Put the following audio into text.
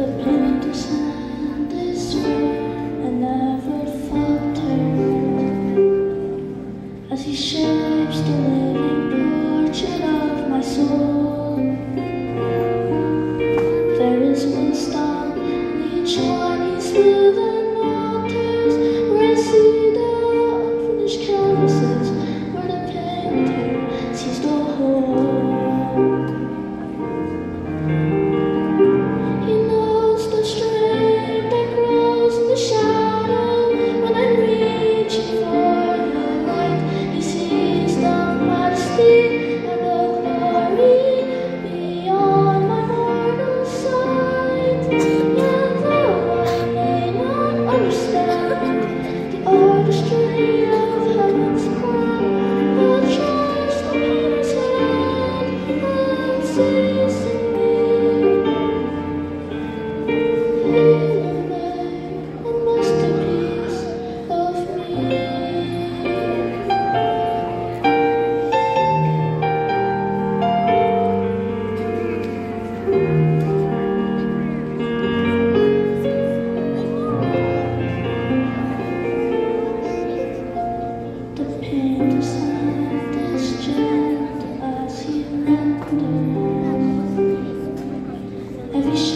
the pain. every